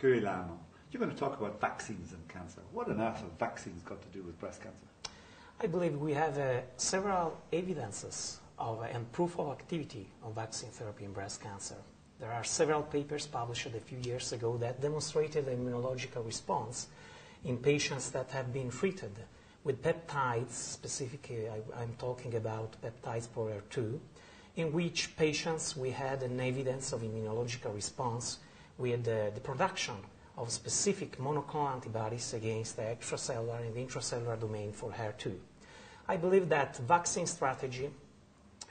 Curigliano. You're going to talk about vaccines and cancer. What on earth have vaccines got to do with breast cancer? I believe we have uh, several evidences of, uh, and proof of activity of vaccine therapy in breast cancer. There are several papers published a few years ago that demonstrated immunological response in patients that have been treated with peptides, specifically I, am talking about peptides for HER2, in which patients we had an evidence of immunological response with uh, the production of specific monoclonal antibodies against the extracellular and intracellular domain for HER2. I believe that vaccine strategy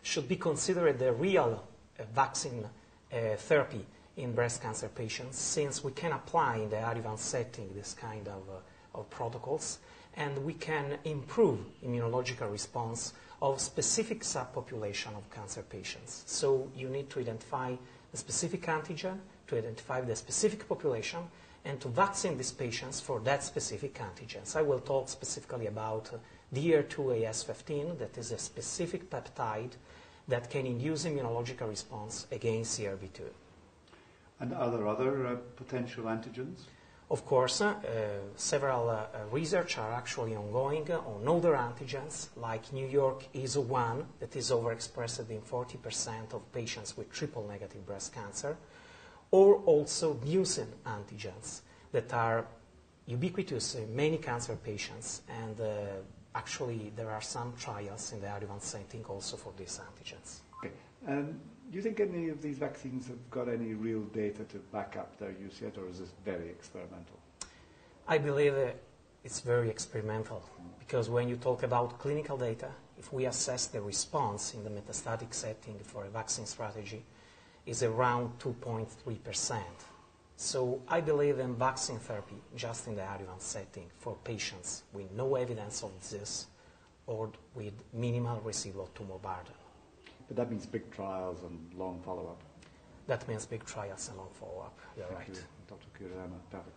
should be considered a real uh, vaccine uh, therapy in breast cancer patients since we can apply in the adjuvant setting this kind of, uh, of protocols and we can improve immunological response of specific subpopulation of cancer patients. So you need to identify the specific antigen, to identify the specific population, and to vaccine these patients for that specific antigens. I will talk specifically about DR2AS15, that is a specific peptide that can induce immunological response against c-erbB-2. And are there other uh, potential antigens? Of course, uh, several uh, research are actually ongoing on other antigens like New York ESO1 that is overexpressed in 40% of patients with triple negative breast cancer, or also mucin antigens that are ubiquitous in many cancer patients. And uh, actually there are some trials in the adjuvant setting also for these antigens. Okay. Um, do you think any of these vaccines have got any real data to back up their use yet, or is this very experimental? I believe it's very experimental because when you talk about clinical data, if we assess the response in the metastatic setting for a vaccine strategy, is around 2.3%. So I believe in vaccine therapy just in the adjuvant setting for patients with no evidence of disease or with minimal residual tumor burden. But that means big trials and long follow-up. That means big trials and long follow-up. You're Thank right. You, Dr. Curigliano. Perfect.